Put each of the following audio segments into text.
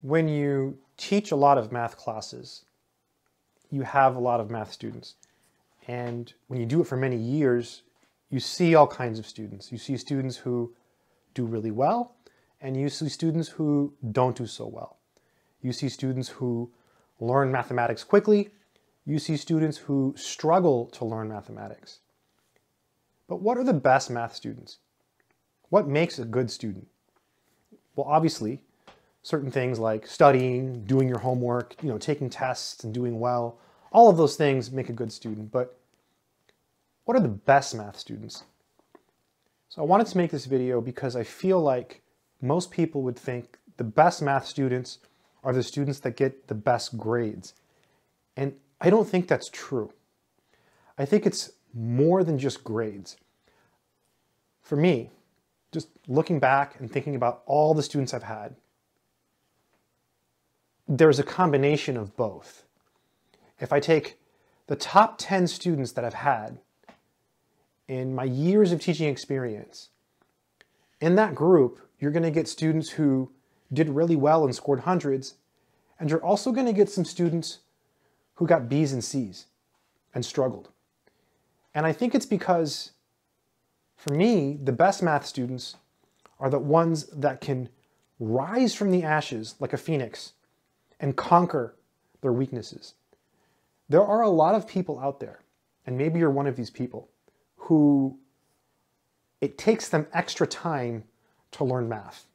When you teach a lot of math classes, you have a lot of math students. And when you do it for many years, you see all kinds of students. You see students who do really well, and you see students who don't do so well. You see students who learn mathematics quickly. You see students who struggle to learn mathematics. But what are the best math students? What makes a good student? Well, obviously, certain things like studying, doing your homework, you know, taking tests and doing well, all of those things make a good student. But what are the best math students? So I wanted to make this video because I feel like most people would think the best math students are the students that get the best grades. And I don't think that's true. I think it's more than just grades. For me, just looking back and thinking about all the students I've had, there's a combination of both. If I take the top 10 students that I've had in my years of teaching experience, in that group, you're going to get students who did really well and scored hundreds, and you're also going to get some students who got B's and C's and struggled. And I think it's because, for me, the best math students are the ones that can rise from the ashes like a phoenix and conquer their weaknesses. There are a lot of people out there, and maybe you're one of these people, who it takes them extra time to learn math.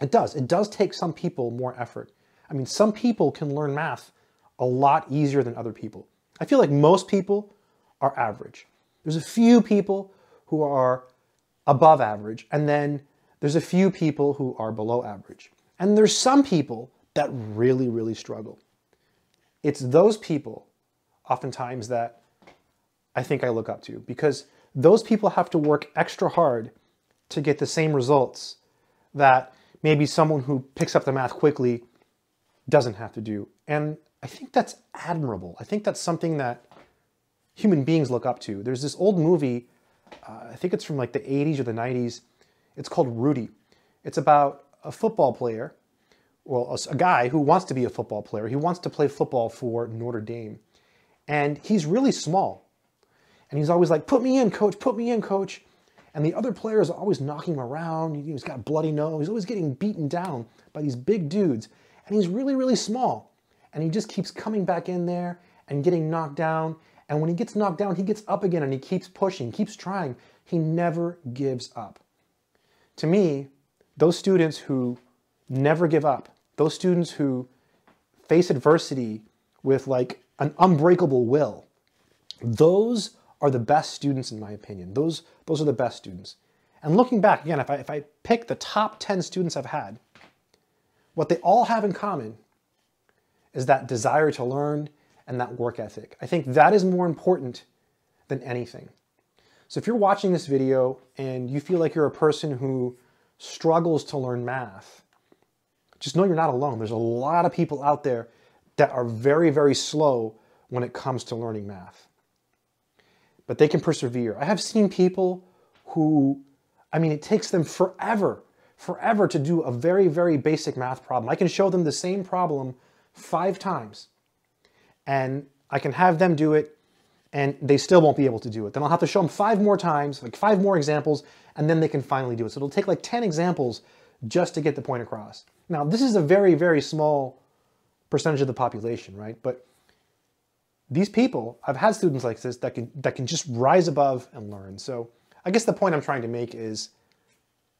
It does. It does take some people more effort. I mean, some people can learn math a lot easier than other people. I feel like most people are average. There's a few people who are above average, and then there's a few people who are below average. And there's some people that really, really struggle. It's those people, oftentimes, that I think I look up to because those people have to work extra hard to get the same results that maybe someone who picks up the math quickly doesn't have to do. And I think that's admirable. I think that's something that human beings look up to. There's this old movie, uh, I think it's from like the 80s or the 90s. It's called Rudy. It's about a football player well, a, guy who wants to be a football player. He wants to play football for Notre Dame. And he's really small. And he's always like, put me in, coach, put me in, coach. And the other players are always knocking him around. He's got a bloody nose. He's always getting beaten down by these big dudes. And he's really, really small. And he just keeps coming back in there and getting knocked down. And when he gets knocked down, he gets up again and he keeps pushing, keeps trying. He never gives up. To me, those students who never give up, those students who face adversity with like an unbreakable will, those are the best students in my opinion. Those, those are the best students. And looking back, again, if I, if I pick the top 10 students I've had, what they all have in common is that desire to learn and that work ethic. I think that is more important than anything. So if you're watching this video and you feel like you're a person who struggles to learn math, just know you're not alone. There's a lot of people out there that are very, very slow when it comes to learning math. But they can persevere. I have seen people who, I mean, it takes them forever, forever to do a very, very basic math problem. I can show them the same problem five times and I can have them do it and they still won't be able to do it. Then I'll have to show them five more times, like five more examples, and then they can finally do it. So it'll take like 10 examples just to get the point across. Now, this is a very, very small percentage of the population, right? But these people, I've had students like this that can, that can just rise above and learn. So I guess the point I'm trying to make is,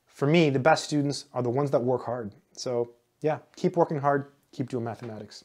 for me, the best students are the ones that work hard. So yeah, keep working hard, keep doing mathematics.